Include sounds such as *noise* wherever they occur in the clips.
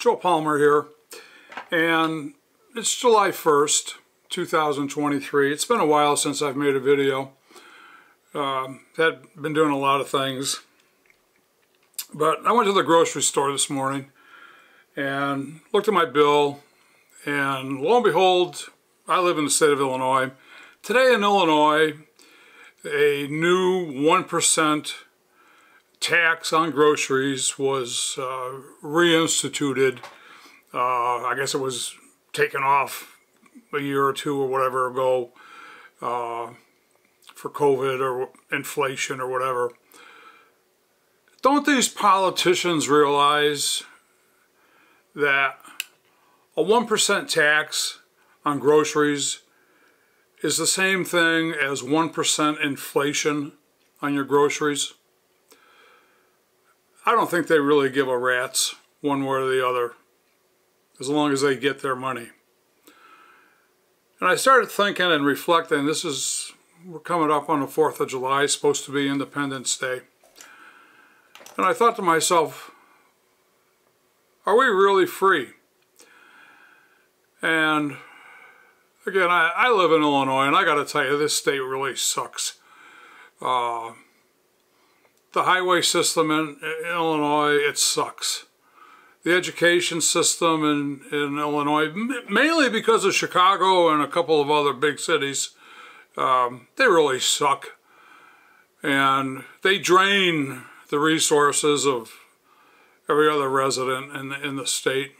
Joe Palmer here, and it's July 1st, 2023. It's been a while since I've made a video. Um, had been doing a lot of things, but I went to the grocery store this morning and looked at my bill, and lo and behold, I live in the state of Illinois. Today in Illinois, a new 1% tax on groceries was uh, reinstituted. Uh, I guess it was taken off a year or two or whatever ago uh, for COVID or inflation or whatever. Don't these politicians realize that a 1% tax on groceries is the same thing as 1% inflation on your groceries? I don't think they really give a rat's one way or the other as long as they get their money. And I started thinking and reflecting, this is, we're coming up on the 4th of July, supposed to be Independence Day. And I thought to myself, are we really free? And again, I, I live in Illinois, and I got to tell you, this state really sucks. Uh, the highway system in, in, Illinois, it sucks. The education system in, in Illinois, mainly because of Chicago and a couple of other big cities, um, they really suck. And they drain the resources of every other resident in the, in the state.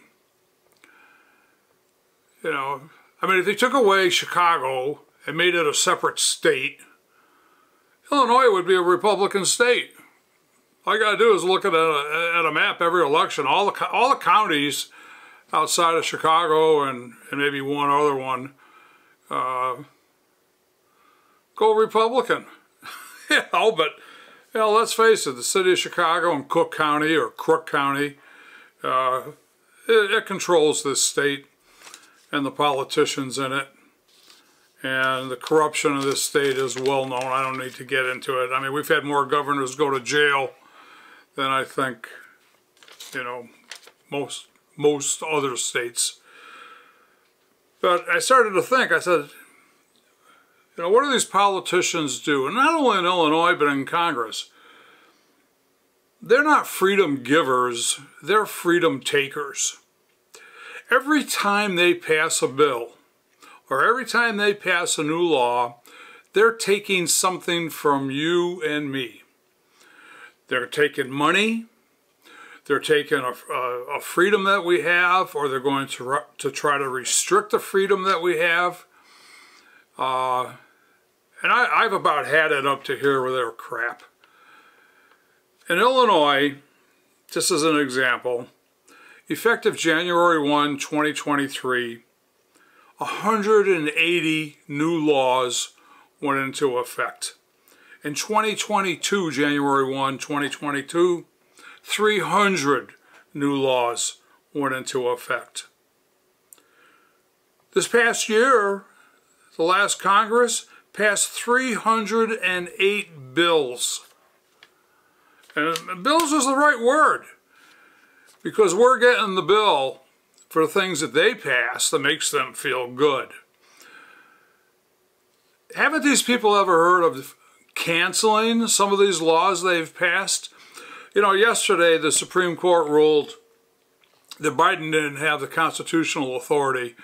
You know, I mean, if they took away Chicago and made it a separate state, Illinois would be a Republican state. All got to do is look at a, at a map every election. All the all the counties outside of Chicago and, and maybe one other one uh, go Republican. *laughs* you know, but you know, let's face it, the city of Chicago and Cook County or Crook County, uh, it, it controls this state and the politicians in it. And the corruption of this state is well known. I don't need to get into it. I mean, we've had more governors go to jail than I think, you know, most most other states. But I started to think, I said, you know, what do these politicians do? And not only in Illinois, but in Congress. They're not freedom givers, they're freedom takers every time they pass a bill or every time they pass a new law, they're taking something from you and me. They're taking money, they're taking a, a, a freedom that we have, or they're going to, to try to restrict the freedom that we have. Uh, and I, I've about had it up to here with their crap. In Illinois, just as an example, Effective January 1, 2023, 180 new laws went into effect. In 2022, January 1, 2022, 300 new laws went into effect. This past year, the last Congress passed 308 bills. And bills is the right word because we're getting the bill for the things that they pass that makes them feel good. Haven't these people ever heard of canceling some of these laws they've passed? You know, yesterday the Supreme Court ruled that Biden didn't have the constitutional authority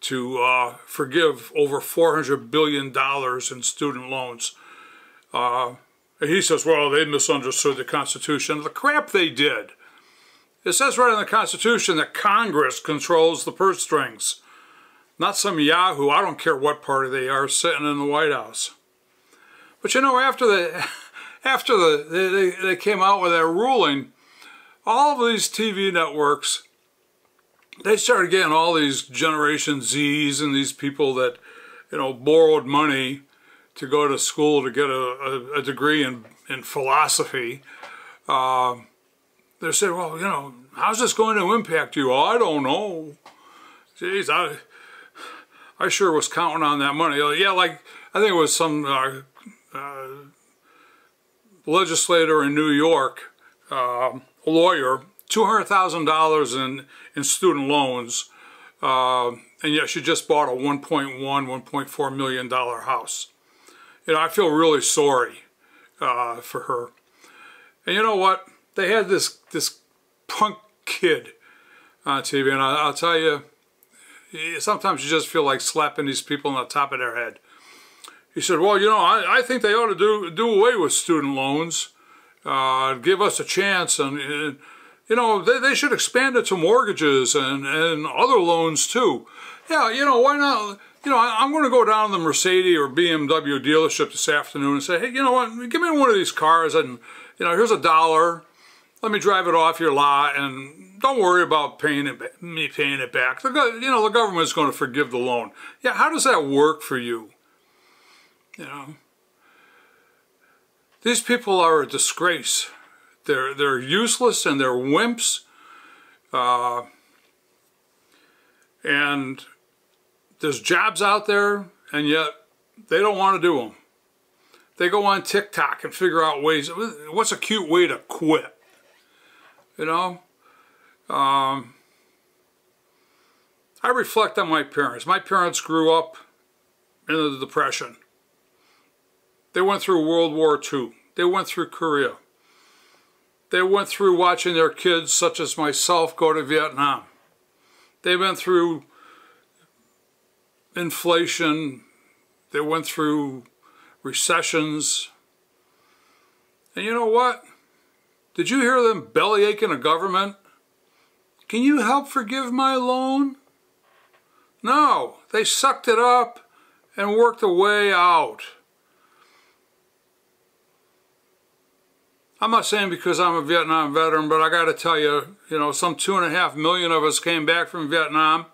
to uh, forgive over $400 billion in student loans. Uh, he says, well, they misunderstood the Constitution. The crap they did. It says right in the Constitution that Congress controls the purse strings, not some yahoo, I don't care what party they are, sitting in the White House. But you know, after the, *laughs* after the, they, they came out with that ruling, all of these TV networks, they started getting all these Generation Zs and these people that, you know, borrowed money to go to school to get a, a, a degree in, in philosophy. Uh, they said, well, you know, how's this going to impact you? Oh, I don't know. Jeez, I, I sure was counting on that money. Yeah, like, I think it was some uh, uh, legislator in New York, uh, a lawyer, $200,000 in, in student loans, uh, and yet she just bought a 1.1, 1.4 million dollar house. You know, I feel really sorry uh, for her. And you know what? They had this this punk kid on TV, and I, will tell you, sometimes you just feel like slapping these people on the top of their head. He said, well, you know, I, I think they ought to do, do away with student loans, uh, give us a chance, and, and you know, they, they should expand it to mortgages and, and other loans too. Yeah, you know, why not? You know, I, am going to go down to the Mercedes or BMW dealership this afternoon and say, hey, you know what, give me one of these cars and, you know, here's a dollar. Let me drive it off your lot and don't worry about paying it, me paying it back. The, you know, the government's going to forgive the loan. Yeah, how does that work for you? You know, these people are a disgrace. They're they're useless and they're wimps. Uh, and there's jobs out there, and yet they don't want to do them. They go on TikTok and figure out ways. What's a cute way to quit? You know. Um, I reflect on my parents. My parents grew up in the Depression. They went through World War II. They went through Korea. They went through watching their kids, such as myself, go to Vietnam. They went through inflation. They went through recessions. And you know what? Did you hear them bellyaching a government? Can you help forgive my loan? No, they sucked it up and worked a way out. I'm not saying because I'm a Vietnam veteran, but I got to tell you, you know, some two and a half million of us came back from Vietnam.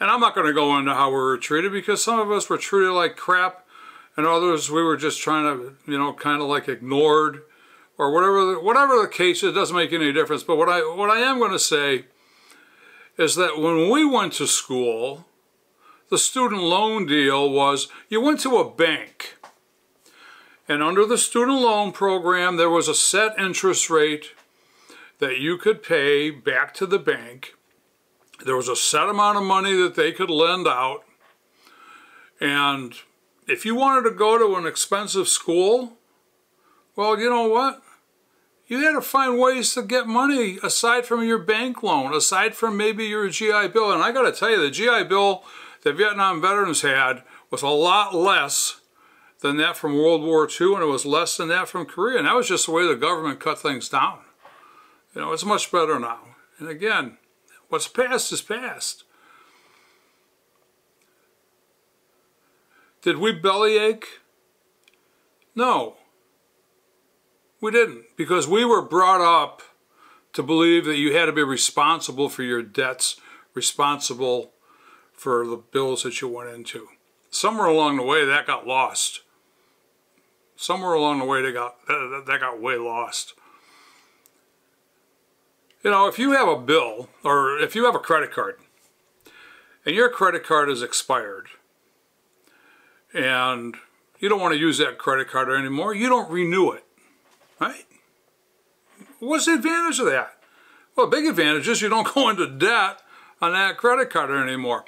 And I'm not going to go into how we were treated because some of us were treated like crap and others we were just trying to, you know, kind of like ignored or whatever the, whatever the case, it doesn't make any difference. But what I, what I am going to say is that when we went to school, the student loan deal was you went to a bank and under the student loan program, there was a set interest rate that you could pay back to the bank. There was a set amount of money that they could lend out. And if you wanted to go to an expensive school, well, you know what? You had to find ways to get money aside from your bank loan, aside from maybe your GI Bill. And I got to tell you, the GI Bill that Vietnam veterans had was a lot less than that from World War II, and it was less than that from Korea. And that was just the way the government cut things down. You know, it's much better now. And again, what's past is past. Did we bellyache? No. We didn't, because we were brought up to believe that you had to be responsible for your debts, responsible for the bills that you went into. Somewhere along the way, that got lost somewhere along the way they got that, that got way lost. You know, if you have a bill or if you have a credit card and your credit card is expired and you don't want to use that credit card anymore, you don't renew it, right? What's the advantage of that? Well, big advantage is you don't *laughs* go into debt on that credit card anymore.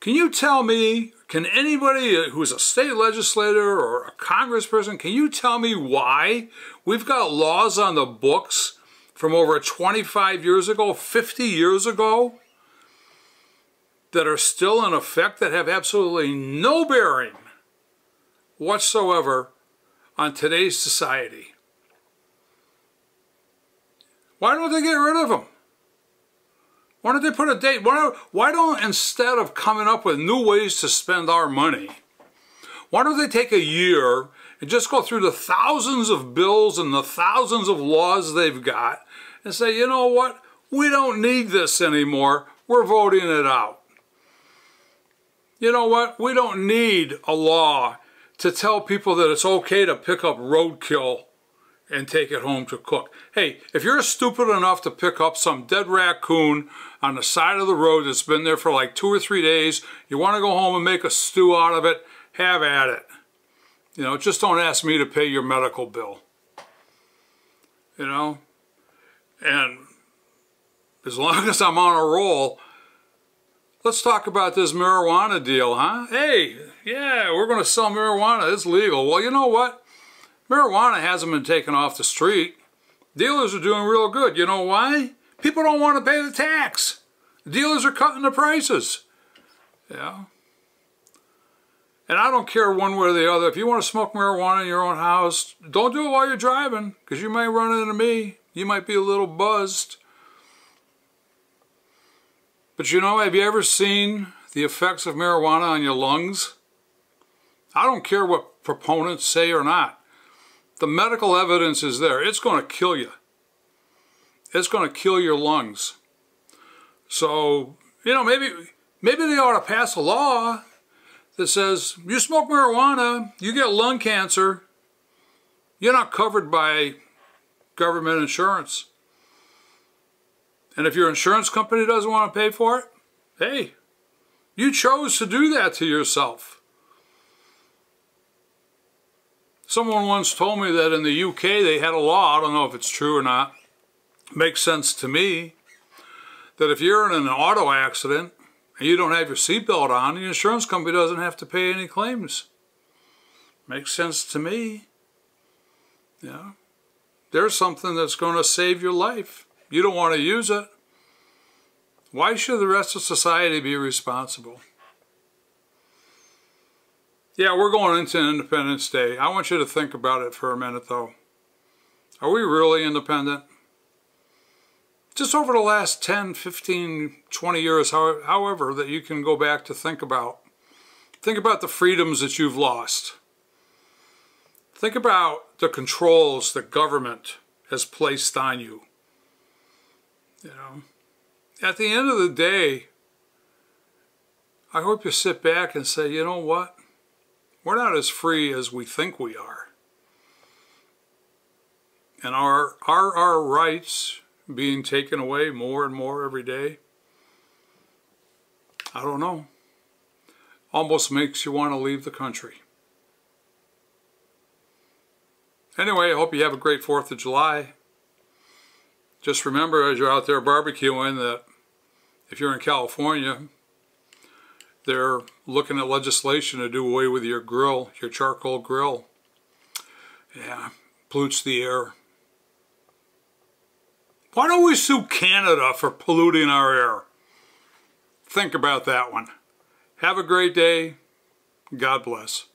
Can you tell me can anybody who's a state legislator or a congressperson, can you tell me why we've got laws on the books from over 25 years ago, 50 years ago, that are still in effect that have absolutely no bearing whatsoever on today's society? Why don't they get rid of them? Why don't they put a date? Why don't, why don't, instead of coming up with new ways to spend our money, why don't they take a year and just go through the thousands of bills and the thousands of laws they've got and say, you know what? We don't need this anymore. We're voting it out. You know what? We don't need a law to tell people that it's okay to pick up roadkill and take it home to cook. Hey, if you're stupid enough to pick up some dead raccoon on the side of the road that's been there for like two or three days, you want to go home and make a stew out of it, have at it. You know, just don't ask me to pay your medical bill. You know? And as long as I'm on a roll, let's talk about this marijuana deal, huh? Hey, yeah, we're going to sell marijuana. It's legal. Well, you know what? Marijuana hasn't been taken off the street. Dealers are doing real good. You know why? People don't want to pay the tax. Dealers are cutting the prices. Yeah. And I don't care one way or the other. If you want to smoke marijuana in your own house, don't do it while you're driving, because you might run into me. You might be a little buzzed. But you know, have you ever seen the effects of marijuana on your lungs? I don't care what proponents say or not. The medical evidence is there. It's going to kill you. It's going to kill your lungs. So, you know, maybe maybe they ought to pass a law that says you smoke marijuana, you get lung cancer, you're not covered by government insurance. And if your insurance company doesn't want to pay for it, hey, you chose to do that to yourself. Someone once told me that in the UK they had a law, I don't know if it's true or not, makes sense to me, that if you're in an auto accident and you don't have your seatbelt on, the insurance company doesn't have to pay any claims. Makes sense to me. Yeah. There's something that's going to save your life. You don't want to use it. Why should the rest of society be responsible? Yeah, we're going into Independence Day. I want you to think about it for a minute, though. Are we really independent? Just over the last 10, 15, 20 years, however, that you can go back to think about. Think about the freedoms that you've lost. Think about the controls that government has placed on you. You know, at the end of the day, I hope you sit back and say, you know what? We're not as free as we think we are. And are, are our rights being taken away more and more every day? I don't know. Almost makes you want to leave the country. Anyway, I hope you have a great 4th of July. Just remember as you're out there barbecuing that if you're in California, they're looking at legislation to do away with your grill, your charcoal grill. Yeah, pollutes the air. Why don't we sue Canada for polluting our air? Think about that one. Have a great day. God bless.